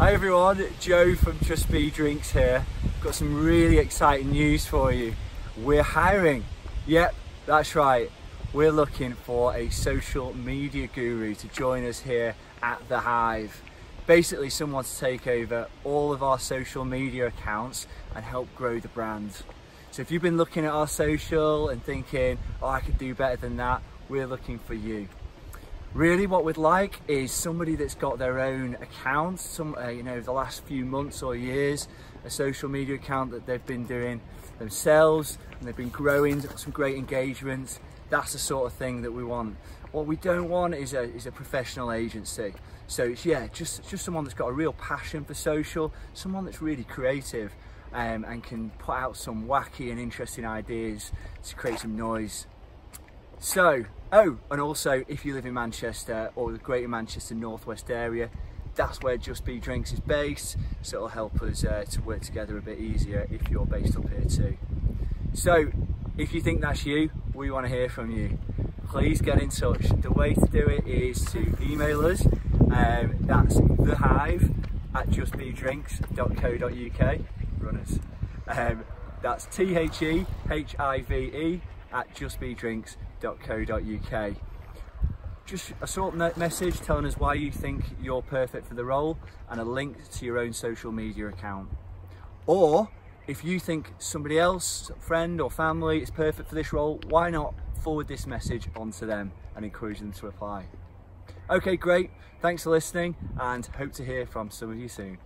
Hi everyone, Joe from Bee Drinks here. Got some really exciting news for you. We're hiring. Yep, that's right. We're looking for a social media guru to join us here at The Hive. Basically someone to take over all of our social media accounts and help grow the brand. So if you've been looking at our social and thinking, oh I could do better than that, we're looking for you. Really what we'd like is somebody that's got their own account, some, uh, you know, the last few months or years, a social media account that they've been doing themselves and they've been growing, some great engagements. That's the sort of thing that we want. What we don't want is a, is a professional agency. So it's, yeah, just, just someone that's got a real passion for social, someone that's really creative um, and can put out some wacky and interesting ideas to create some noise so, oh, and also if you live in Manchester or the Greater Manchester Northwest area, that's where Just Bee Drinks is based, so it'll help us uh, to work together a bit easier if you're based up here too. So, if you think that's you, we want to hear from you. Please get in touch. The way to do it is to email us. Um, that's thehive at justbeedrinks.co.uk. Runners. Um, that's T H E H I V E at justbeedrinks.co.uk. Just a short message telling us why you think you're perfect for the role and a link to your own social media account. Or if you think somebody else, friend or family is perfect for this role, why not forward this message onto them and encourage them to apply. Okay, great. Thanks for listening and hope to hear from some of you soon.